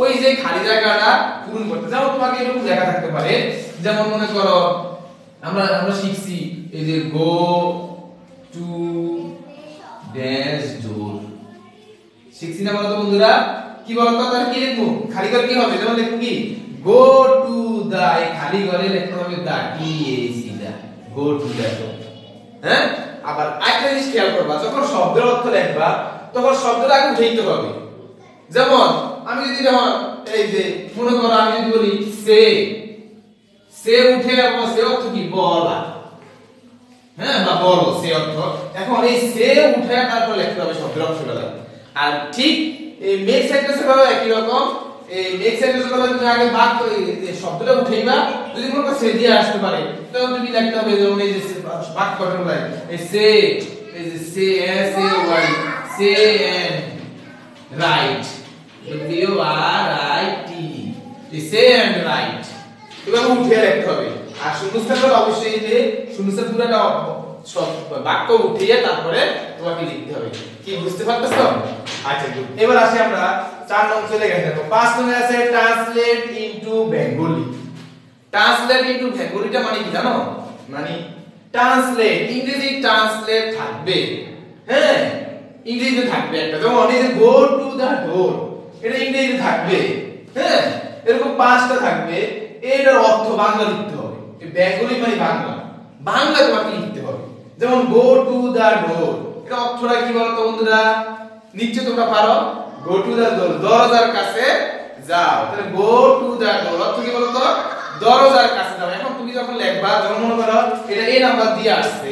ওই যে খালি জায়গাটা পূরণ করতে। যেমন তোমাকে এরকম লেখা থাকতে পারে। যেমন মনে করো, আমরা আমরা শিখছি, এই যে গো টু ড্যাশ ডোর শিখছি না বলতো বন্ধুরা? কি বলতো? তার কি লিখব? খালি ঘর কি হবে? যেমন লিখব কি? গো টু দা এই খালি ঘরে লিখতে হবে দা টি A C the go to the হ্যাঁ? আবার একটা জিনিস খেয়াল করবা, যখন শব্দের অর্থ লিখবা, তখন শব্দটা আগে উঠে দিতে হবে। যেমন আমি যদি যেমন এই যে মনে করো আমি যদি বলি সে সে উঠে এবং সে অর্থ কি বলা হ্যাঁ বা বলো সে অর্থ এখন এই সে উঠে তারপর লিখতে হবে শব্দের অংশগুলো আর ঠিক এই মেক সেন্টেন্সে ভাবে একই রকম এই মেক সেন্টেন্সে ভাবে তুমি আগে যে শব্দটা উঠেইবা যদি মনে করো সে দিয়ে আসতে পারে তখন তুমি লিখতে হবে যেমন এই যে বাক্য গঠন হয় এই সে এই যে say S A Y say and write W R I T say and write এভাবে উঠিয়ে লিখতে হবে। আর শূন্যস্থান অবশ্যই যে শূন্যস্থান পুরোটা বাক্য উঠিয়ে তারপরে তোমাকে লিখতে হবে। কি, বুঝতে পারতেছো? আচ্ছা. এবার আসি আমরা চার নম্বর চলে গেছে। পাঁচ নম্বরে আছে translate into Bengali translate into বেঙ্গলিটা মানে কি জানো? মানে ট্রান্সলেট ইংরেজি ট্রান্সলেট থাকবে। হ্যাঁ ইংরেজিতে থাকবে একটা। যেমন গো টু দা ডোর এটা ইংরেজিতে থাকবে হ্যাঁ? এরকম পাঁচটা থাকবে, এটার অর্থ বাংলা লিখতে হবে। বেঙ্গলি মানে বাংলা। বাংলা তোমাকে লিখতে হবে। যেমন গো টু দা ডোর এটা অর্থটা কি বলতো বন্ধুরা? নিশ্চয় তোমরা পারো? গো টু দা ডোর দরজার কাছে যাও। তাহলে গো টু দা ডোর অর্থ কি বলতো? দরজার কাছে যাও। এখন তুমি যখন লিখবা যেমন মনে করো এটা এই নাম্বার দিয়ে আসছে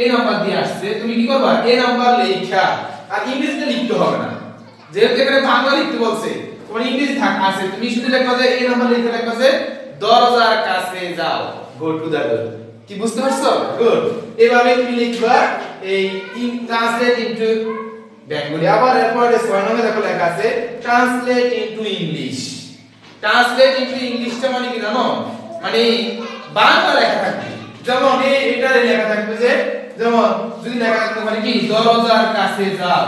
এই নাম্বার দিয়ে আসছে, তুমি কি করবা? এই নাম্বার লেখা। আর ইংরেজিতে লিখতে হবে না। যেহেতু এখানে বাংলা লিখতে বলছে, তোমার ইংরেজি থাক, আছে। তুমি শুধু লিখবা যে, এই নাম্বার লিখতে লিখবা যে, দরজার কাছে যাও। গো টু দা ডোর কি, বুঝতে পারছ? গুড এভাবে তুমি লিখবা, এই ইন ট্রান্সলেট ইনটু বেঙ্গলি। আবার এরপরে ছয় নম্বরে দেখো লেখা আছে translate into English translate into ইংলিশটা মানে কি জানো? মানে বাংলা লেখা থাকবে। যেমন এই এটা লেখা থাকবে যে, যেমন যদি লেখা থাকতে মানে কি? দরজার কাছে যাও।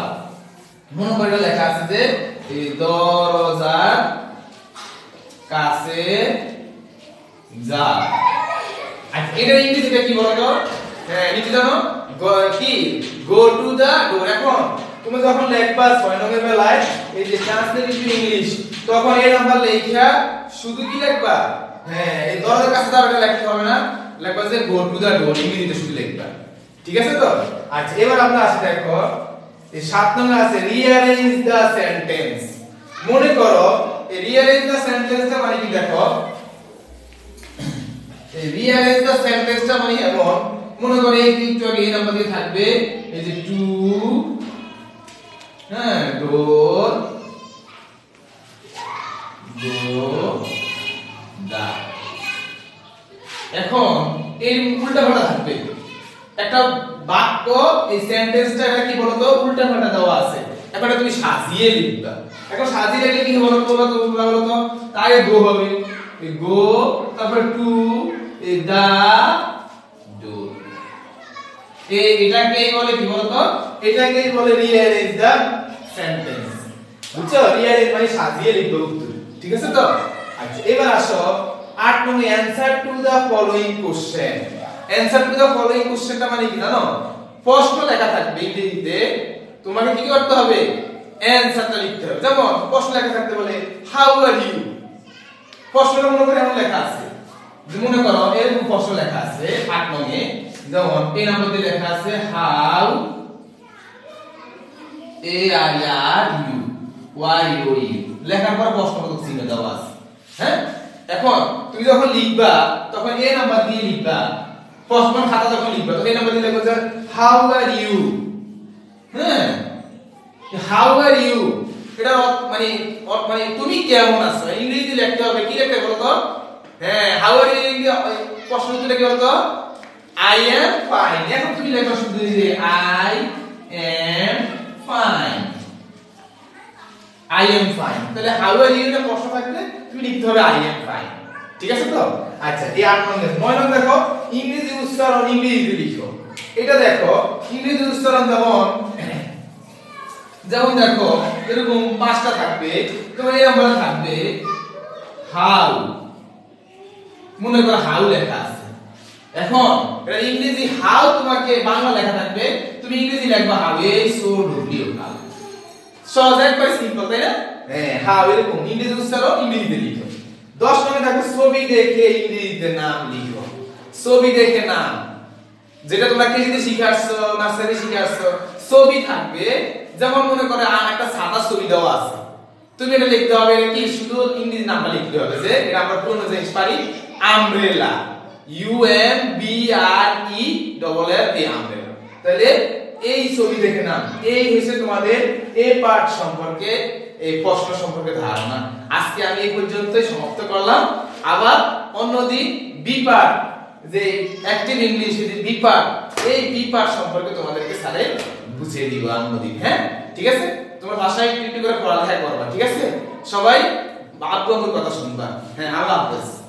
মনে লেখা আছে যে, এই দরজার কাছে যা। আচ্ছা এটা ইংরেজিতে কি বলতো হ্যাঁ ইংরেজি জানো? কি? গো টু দা ডোর এখন, তুমি যখন লিখবা ছয় নম্বরের বেলায়, এই যে ট্রান্সলেট ইনটু ইংলিশ তখন এই নাম্বার লেখা শুধু কি লিখবা? হ্যাঁ এই দরজার কাছে দাও এটা লিখতে হবে না। লিখবা যে গো টু দা ডোর ইংরেজিতে শুধু লিখবা। ঠিক আছে তো? আচ্ছা এবার আমরা আসি দেখো। সাত নম্বর আছে রিঅ্যারেঞ্জ দা সেন্টেন্স মনে করো, এই রিঅ্যারেঞ্জ দা সেন্টেন্সটা মানে কি দেখো? এই রিঅ্যারেঞ্জ দা সেন্টেন্সটা মানে এমন মনে করো এই একটু এই নাম্বার দিয়ে থাকবে, এই যে টু হ্যাঁ ডোর ডো দা এখন এর উল্টা পাল্টা থাকবে। একটা বাক্য এই সেন্টেন্সটা এটা কি বলতো? উল্টা পাল্টা দেওয়া আছে। এটা তুমি সাজিয়ে লিখবা। এখন সাজিয়ে লিখলে কি হবে বলতো? বলতো তোমরা বলতো, তাই গো হবে। এই গো, তারপর টু এই দা ডো এই এটাকেই বলে কি বলতো? এটাকেই বলে রিঅ্যারেঞ্জ দা সেন্টেন্স বুঝছ? রিঅ্যারেঞ্জ মানে সাজিয়ে লিখবে উত্তর। ঠিক আছে তো? আচ্ছা এবার আসো আট নম্বর answer to the following question answer to the following কোশ্চেনটা মানে কি জানো? প্রশ্ন লেখা থাকবে ইংরেজিতে, তোমাকে কি করতে হবে? অ্যানসারটা লিখতে হবে। যেমন প্রশ্ন লেখা থাকতে বলে হাউ আর ইউ প্রশ্নটা মনে করে এমন লেখা আছে। মনে করো, এরকম প্রশ্ন লেখা আছে, আট নঙে যেমন, এই নাম্বার দিয়ে লেখা আছে how A R R you Y O U লেখার পর প্রশ্নবোধক চিহ্ন দেওয়া আছে। হ্যাঁ? এখন, তুমি যখন লিখবা, তখন এ নাম্বার দিয়ে লিখবা প্রশ্ন খাতা যখন লিখবা, তখন এই নাম্বার লিখবা হাউ আর ইউ হ্যাঁ? হাউ আর ইউ এটা মানে মানে তুমি কেমন আছো? ইংরেজি লিখতে হবে, কি লিখতে বলো তো? হ্যাঁ হাউ আর ইউ প্রশ্ন উত্তরে কি বলতো আই এম ফাইন এখন তুমি লেখো শুধু যে I am fine I am fine তাহলে হাউ আর ইউ এর প্রশ্ন থাকলে, তুমি লিখতে হবে আই এম ফাইন ঠিক আছে তো? আচ্ছা এই আট নম্বর দেখো। নয় নম্বর দেখো, ইংরেজি উচ্চারণ ইংরেজিতে লিখো। এটা দেখো, ইংরেজি উচ্চারণ যেমন যেমন দেখো, এরকম পাঁচটা থাকবে তোমার এই নাম্বার থাকবে হাল। মনে করো হাল লেখা আছে। এখন, এটা ইংরেজি হাউ তোমাকে বাংলা লেখা থাকবে, তুমি ইংরেজি লিখবা how H O W how সহজ একবারে সিম্পল তাই না? হ্যাঁ হাউ এরকম, ইংরেজি উচ্চারণ ইংরেজিতে লিখো। দশ নম্বরে থাকবে ছবি দেখে ইংরেজিতে নাম লিখো। ছবি দেখে নাম। যেটা তোমরা কেজিতে শিখে আসছো নার্সারি শিখে আসছো ছবি থাকবে। যেমন মনে করে, আ- একটা সাদা ছবি দেওয়া আছে। তুমি এটা লিখতে হবে কি? শুধু ইংরেজি নামটা লিখতে হবে যে, এটা আমরা পুরনো জিনিস পারি umbrella U M B R E double L A umbrella তাহলে এই ছবি দেখে নাম। এই হচ্ছে তোমাদের এ পার্ট সম্পর্কে এই প্রশ্ন সম্পর্কে ধারণা। আজকে আমি এই পর্যন্তই সমাপ্ত করলাম। আবার অন্যদিন বিপার যে অ্যাক্টিভ ইংলিশ যে বিপার এই বিপার সম্পর্কে তোমাদেরকে স্যারে বুঝিয়ে দিব অন্যদিন হ্যাঁ? ঠিক আছে? তোমার ভাষায় একটু একটু করে পড়ালেখা করবা, ঠিক আছে? সবাই আব্বু আম্মুর কথা শুনবা। হ্যাঁ আল্লাহ হাফেজ।